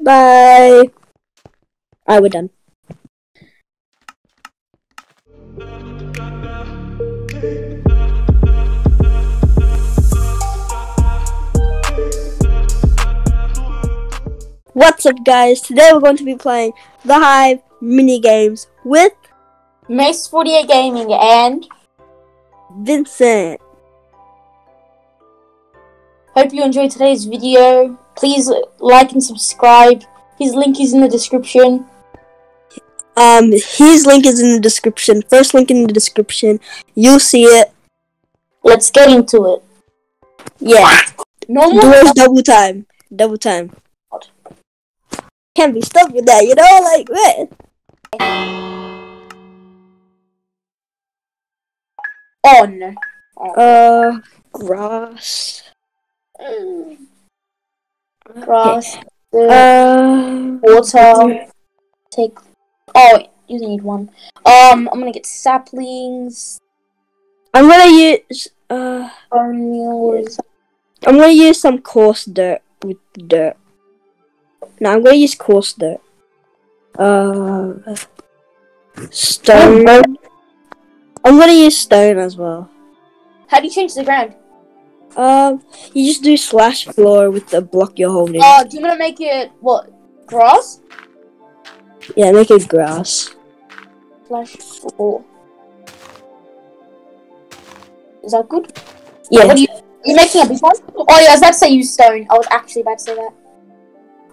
Bye. Alright, we're done. What's up, guys? Today we're going to be playing the Hive mini games with Mace 48 Gaming and Vincent. hope you enjoyed today's video. Please like and subscribe. His link is in the description. Um, his link is in the description. First link in the description. You'll see it. Let's get into it. Yeah. No Do it double time. Double time. Can't be stuck with that, you know? Like, man. on. Uh, grass. Grass. Uh, Water. Take. Oh, you need one. Um, I'm gonna get saplings. I'm gonna use. Uh, I'm gonna use some coarse dirt with dirt. No, I'm gonna use coarse dirt. Uh, stone. I'm gonna use stone as well. How do you change the ground? Um, you just do slash floor with the block you're holding. Uh, do you want to make it what? Grass? yeah, make it grass. Slash floor. Is that good? Yeah. What are you, are you making a big one? Oh yeah, I was about to say use stone. I was actually about to say that.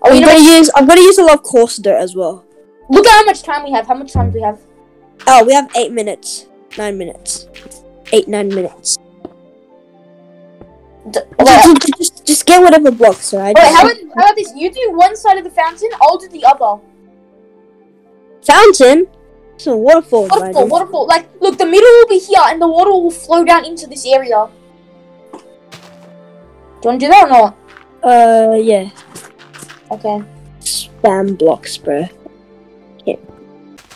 Oh, I'm gonna use. I'm gonna use a lot of coarse dirt as well. look at how much time we have. How much time do we have? Oh, we have eight minutes. Nine minutes. Eight nine minutes. Just, just, just, get whatever blocks, right? wait, how about, how about this? You do one side of the fountain, I'll do the other. Fountain. It's a waterfall, Waterfall, Brandon. waterfall. Like, look, the middle will be here, and the water will flow down into this area. Do you want to do that or not? Uh, yeah. Okay. Spam blocks, bro. Yeah.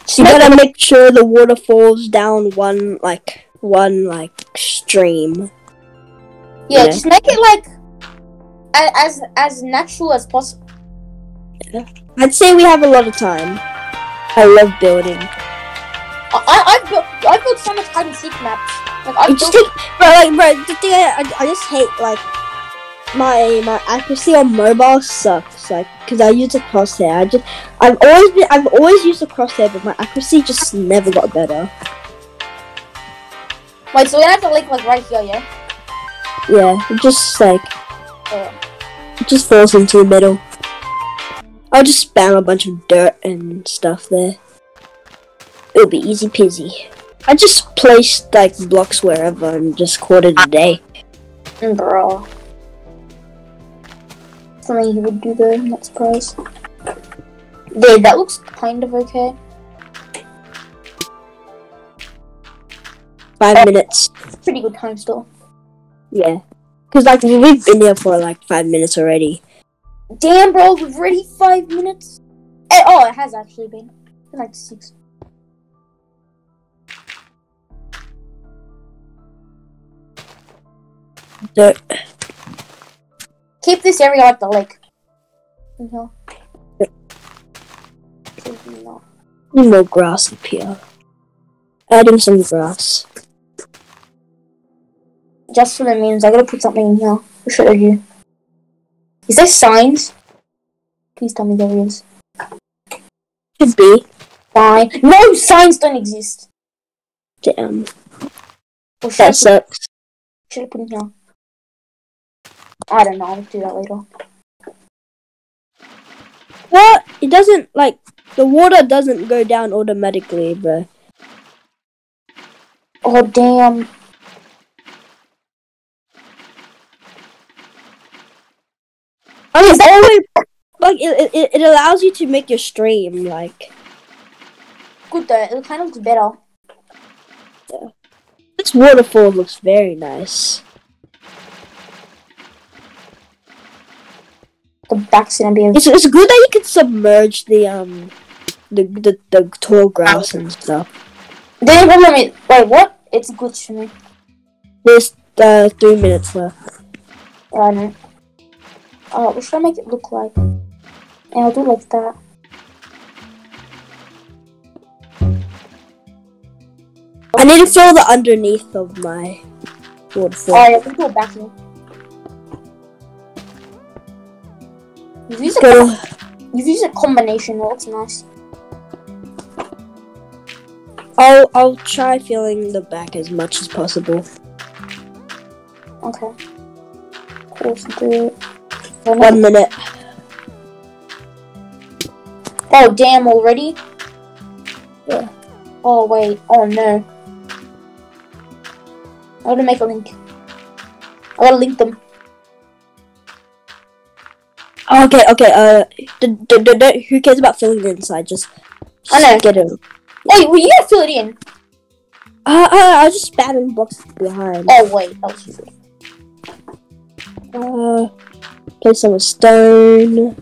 Just You gotta make sure the water falls down one, like, one, like, stream. Yeah, Yeah. just make it like as as natural as possible. I'd say we have a lot of time. I love building. I, I I've built I've built so much hide and seek maps. Like I've just built, take, bro, like, bro, the thing I, I, I just hate, like, my my accuracy on mobile sucks, like, cause I use a crosshair. I just, I've always been, I've always used a crosshair, but my accuracy just never got better. wait, so we have to link like right here, yeah. Yeah, it just like, it just falls into the middle. I'll just spam a bunch of dirt and stuff there. It'll be easy peasy. I just placed like blocks wherever and just called it a day. Mm, Bro. Something you would do I'm not surprised. Dude, that looks kind of okay. Five minutes. Pretty good time still. Yeah. Cause like we've been here for like five minutes already. Damn, bro, we've already five minutes. Eh, oh, it has actually been. Been like six. Dirt. Keep this area like the lake. No. No. More grass up here. Adding some grass. Just for the memes, I gotta put something in here. What should I do? Is there signs? Please tell me there is. Could be. Fine. No, signs don't exist. Damn. Or should, I That put, sucks. should I put in here? I don't know. I'll do that later. What? It doesn't like the water doesn't go down automatically, bro. Oh damn. I mean, always like it, it, it allows you to make your stream like Good though. It kind of looks better. this waterfall looks very nice. The back's gonna be. It's it's good that you can submerge the um the the, the tall grass and stuff. Then problem is, wait, what? It's good for me. There's uh three minutes left. Yeah, I know. Oh, what should I make it look like? Yeah, I'll do like that. I need to fill the underneath of my waterfall. Yeah, we do it back here. You've used, a, you've used a combination, that looks nice. I'll I'll try filling the back as much as possible. Okay. Of course, do it. One minute. Oh, damn, already? Yeah. Oh, wait. Oh, no. I gotta make a link. I gotta link them. Okay, okay. Uh, who cares about filling the inside? Just, I know. just get it. Wait, well, you gotta fill it in. Uh, uh, I was just spamming blocks behind. Oh, wait. That was stupid. Uh, place some stone.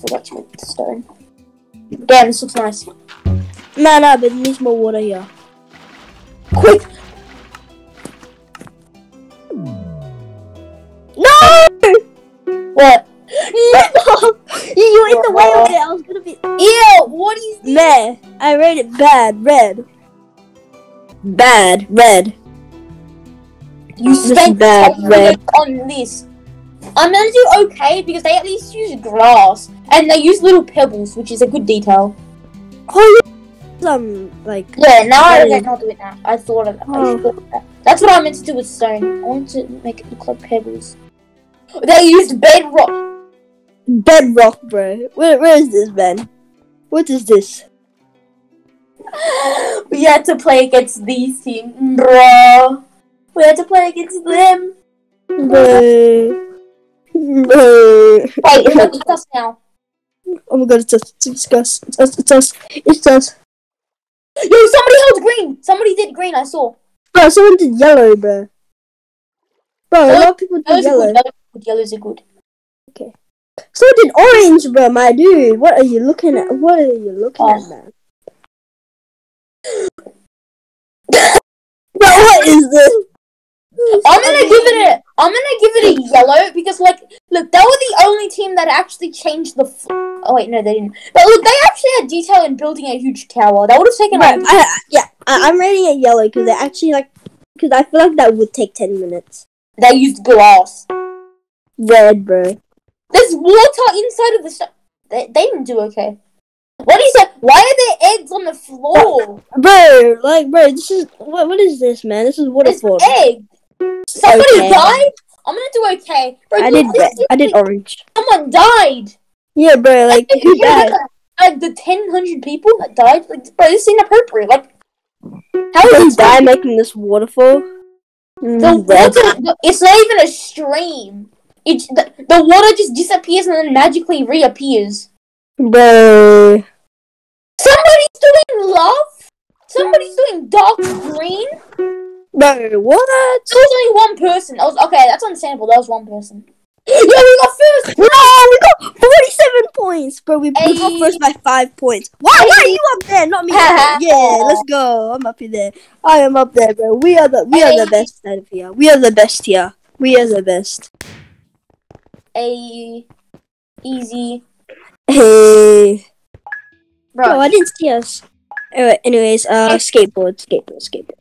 Forgot to make the stone. Damn, this looks nice. No, no, but needs more water here. Quick! No! What? No! You, you were in the way of it. I was gonna be. Ew! What is Meh. I rate it bad. Red. Bad. Red. You spent bad, red. on this. I'm gonna do okay because they at least use grass and they use little pebbles, which is a good detail. Oh. Um, like. Yeah, now I regret not doing that. I thought of that. Oh. that. That's what I meant to do with stone. I wanted to make it look like pebbles. They used bedrock. Bedrock, bro. Where, where is this, man? What is this? we had to play against these teams, bro. We had to play against them. Bro. Wait, it's us now. Oh my god, it's us. It's us. It's us. It's us. It's us. Yo, somebody held green. Somebody did green. I saw. Bro, someone did yellow, bro. Bro, a lot of people did yellow. good. Yellows are good. Good. Someone did orange, bro, my dude. What are you looking at? What are you looking Oh. at, man? Bro, what is this? I'm gonna give it a. I'm gonna give it a yellow because, like, look, they were the only team that actually changed the. F- oh wait, no, they didn't. But look, they actually had detail in building a huge tower. That would have taken Bro, like. I, yeah, I, I'm rating it yellow because they actually like, because I feel like that would take ten minutes. They used glass. Red, bro. There's water inside of the. St- they, they didn't do okay. What is that? Why are there eggs on the floor? Bro, like, bro, this is what? What is this, man? This is There's waterfall. egg. Somebody Okay. died. I'm gonna do okay. Bro, I did red. I did orange. Someone died. Yeah, bro. Like, who died? Like the ten hundred people that died. Like, bro, this is inappropriate. Like, how is it died making this waterfall? The Mm, water, it's not even a stream. It's the, the water just disappears and then magically reappears. Bro. Somebody's doing love. Somebody's doing dark green. Bro, what? There was only one person. I was okay. That's understandable. That was one person. Yeah, we got first. No, we got 47 points, bro. We, we got first by 5 points. Why, why are you up there? Not me. yeah, let's go. I'm up there. I am up there, bro. We are the we are the best out of here. We are the best here. We are the best. A easy, Hey. bro. Oh, I didn't see us. Alright, anyways, uh, skateboard, skateboard, skateboard.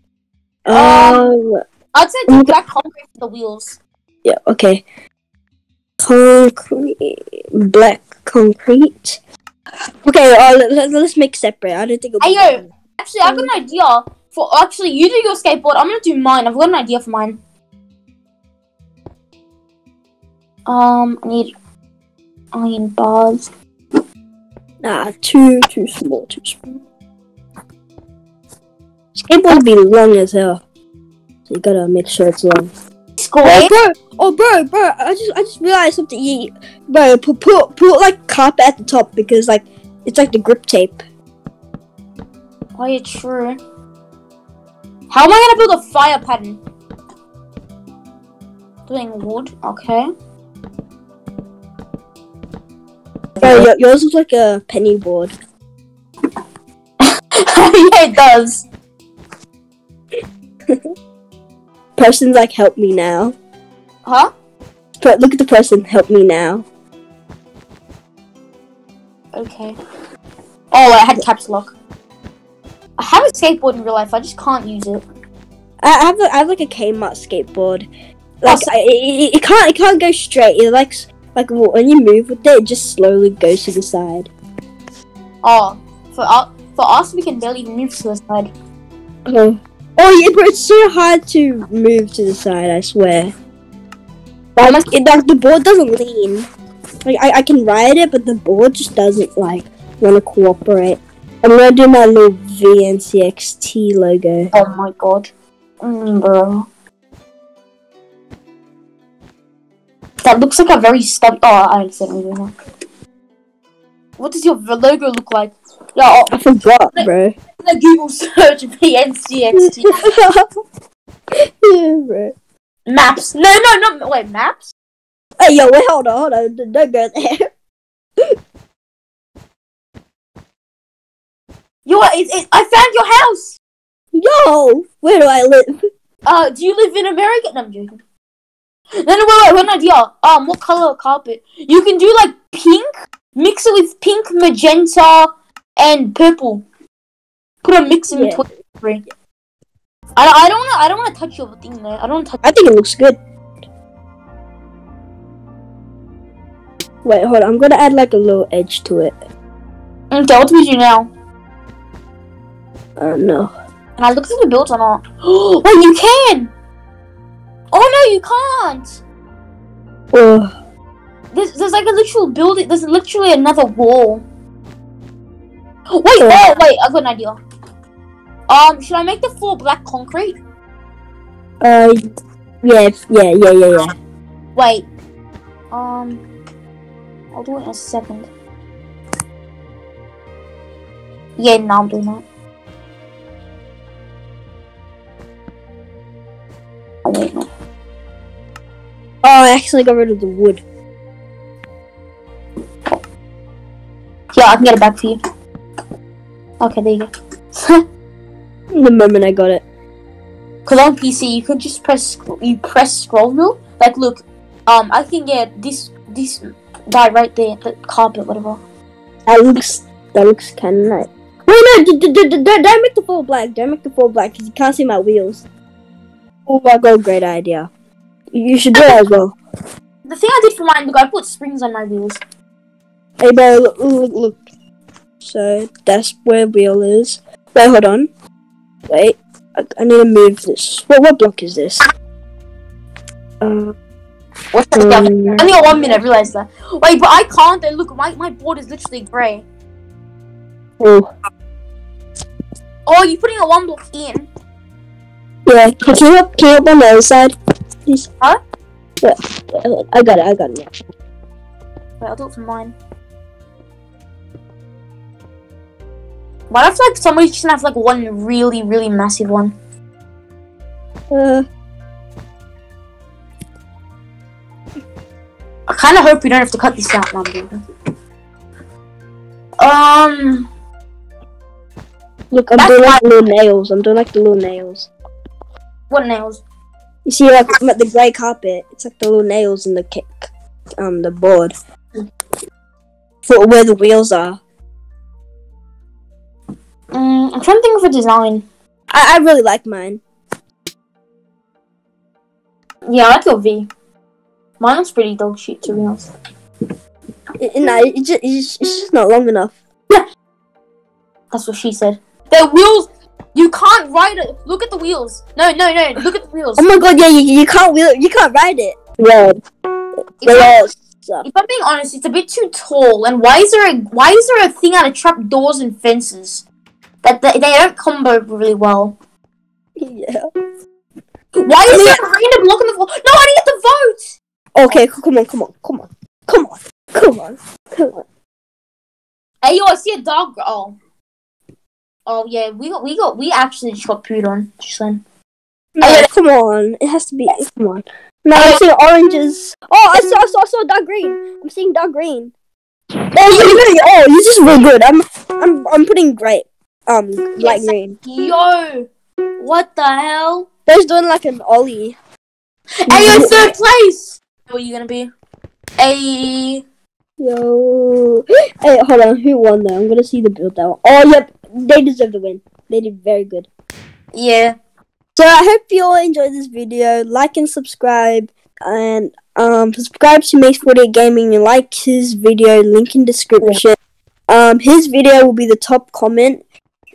Um, Um, I'd say do black concrete for the wheels. yeah, okay. Concrete, black concrete. Okay, uh, let, let's make separate. I don't think it'll Hey, yo. Actually, I've got an idea for. Actually, you do your skateboard. I'm gonna do mine. I've got an idea for mine. Um, I need iron bars. Nah, too too small, too small. Skateboard be long as hell, so you gotta make sure it's long. Square. Oh, bro! Oh, bro, bro! I just I just realized something. You, bro, put put put like carpet at the top because like it's like the grip tape. Oh, yeah, true. How am I gonna build a fire pattern? Doing wood. Okay. Bro, yours looks like a penny board. yeah, it does. Person's like, help me now. Huh? Per- look at the person, help me now. Okay. Oh, I had caps lock. I have a skateboard in real life. I just can't use it. I have I have like a Kmart skateboard. Oh, like Oh, so- I, it, it can't it can't go straight. It like like when you move with it, it just slowly goes to the side. Oh, for us, for us, we can barely move to the side. Oh, oh it's so hard to move to the side. I swear. Like, it, like the board doesn't lean. Like I, I can ride it, but the board just doesn't like want to cooperate. I'm gonna do my little VNCXT logo. Oh my god, mm, bro. That looks like a very stub. Oh, I what you're now. What does your logo look like? Yeah, I forgot, bro. oh, Google search VNCXT yeah, bro. maps. No, no, no. Wait, maps. Hey, yo, wait, hold on, hold on. Don't go there. Yo, it, it, I found your house. Yo, where do I live? Uh, do you live in America? No, I'm joking. No, no, wait, wait, one idea. Um, what color carpet? You can do like pink, mix it with pink, magenta, and purple. Put a mix in Yeah. between. I, I don't wanna, I don't wanna touch your thing there. I don't touch. I think it looks good. Wait, hold on. I'm gonna add like a little edge to it. Okay, what do do now? I don't know. Can I look if the build or not? Wait, you can. Oh no, you can't. Oh, There's, there's like a literal building. There's literally another wall. Wait, oh wait, I've got an idea. Um, should I make the floor black concrete? uh, yeah, yeah, yeah, yeah, yeah. Wait. Um, I'll do it in a second. Yeah, now I'm doing that. Oh wait, no. Oh, I actually got rid of the wood. Yeah, I can get it back for you. Okay, there you go. The moment I got it. Cause on PC you could just press you press scroll wheel. Like look, um I can get this this guy right there, the carpet, whatever. That looks, that looks kind of nice. Wait, no, d- d- d- d- don't make the full black. Don't make the full black because you can't see my wheels. Oh my god, great idea. You should do it as well. The thing I did for mine, look, I put springs on my wheels. Hey, bro, look, look, look. So that's where wheel is. Wait, hold on. Wait, I, I need to move this. What what block is this? Uh, What's that? Um, I only got one minute, I realized that. Wait, but I can't then look my, my board is literally grey. oh, Oh, you're putting a one block in. yeah. Can you up? Can you up on the other side, please? Huh? Yeah, yeah, I got it. I got it. Wait, I'll do it for mine. Why don't I feel like somebody's just gonna have like one really, really massive one? Uh, I kind of hope we don't have to cut this out. No, I'm. Um, look, I'm That's doing like little nails. I'm doing like the little nails. what nails? You see, like I'm at the grey carpet. It's like the little nails in the kick, um, the board. For where the wheels are. Mm, I'm trying to think of a design. I, I really like mine. Yeah, I like your V. Mine looks pretty dog shit to be honest. It, it, no, it just, it's, just, it's just not long enough. That's what she said. The wheels, you can't ride it. Look at the wheels. No, no, no. Look at the wheels. Oh my god, yeah, you, you can't wheel, you can't ride it. Yeah, If yeah. if I'm being honest, it's a bit too tall. And why is there a why is there a thing out of trap doors and fences? They, they don't combo really well. Yeah. Why is there a random block on the floor? No, I didn't get the vote. Okay, come on, come on, come on, come on, come on, come on. Hey yo, I see a dog. Oh, oh yeah, we got we got we actually just got pooed on. Just saying. No, Oh, yeah. come on, it has to be. Come on. No, I'm seeing oranges. Oh, I saw, I saw, I saw dark green. I'm seeing dark green. Oh, you're really, oh, this is really good. I'm, I'm, I'm putting gray, um, light Yes. green. Yo, what the hell? There's doing like an ollie. Hey, yo, third place. What are you gonna be? A Yo, Hey, hold on. Who won though? I'm gonna see the build now. Oh, yep. They deserve the win. They did very good. Yeah. So I hope you all enjoyed this video. Like and subscribe, and um, subscribe to Mace 48 Gaming and like his video. Link in description. Um, his video will be the top comment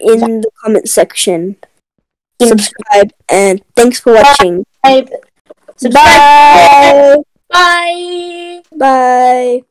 in the comment section. Subscribe and thanks for watching. Subscribe. Bye. Bye. Bye.